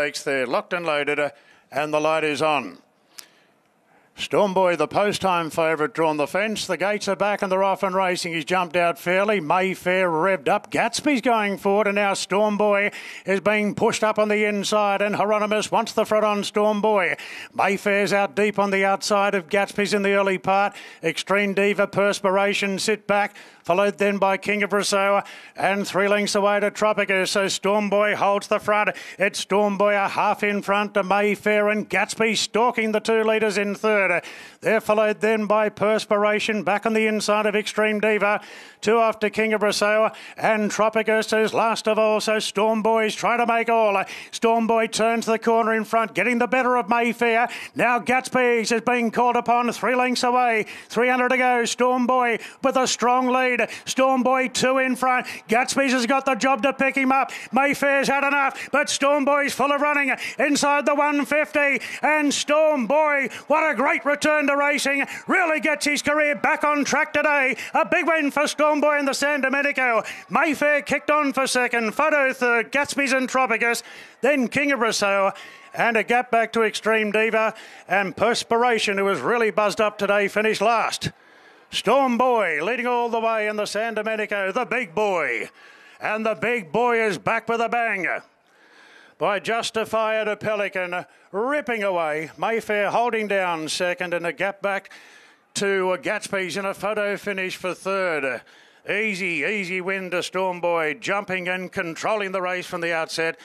Takes there, locked and loaded, uh, and the light is on. Storm Boy, the post time favourite, drawn the fence. The gates are back and they're off and racing. He's jumped out fairly. Mayfair revved up. Gatsby's going forward, and now Storm Boy is being pushed up on the inside. And Hieronymus wants the front on Storm Boy. Mayfair's out deep on the outside of Gatsby's in the early part. Extreme Diva Perspiration sit back followed then by King of Rousseau and three lengths away to Tropicus. So Storm Boy holds the front. It's Storm Boy a half in front to Mayfair and Gatsby stalking the two leaders in third. They're followed then by Perspiration back on the inside of Extreme Diva. Two after King of Rousseau and Tropicus is last of all. So Storm Boy's trying to make all. Storm Boy turns the corner in front, getting the better of Mayfair. Now Gatsby's is being called upon three lengths away. 300 to go. Storm Boy with a strong lead. Storm Boy two in front. Gatsby's has got the job to pick him up. Mayfair's had enough, but Storm Boy's full of running inside the 150. And Storm Boy, what a great return to racing. Really gets his career back on track today. A big win for Storm Boy in the San Domenico. Mayfair kicked on for second. Photo third. Gatsby's and Tropicus. Then King of Rousseau and a gap back to Extreme Diva. And Perspiration, who was really buzzed up today, finished last. Storm Boy leading all the way in the San Domenico, the big boy. And the big boy is back with a bang. By Justifier to Pelican, ripping away. Mayfair holding down second and a gap back to Gatsby's in a photo finish for third. Easy, easy win to Storm Boy, jumping and controlling the race from the outset.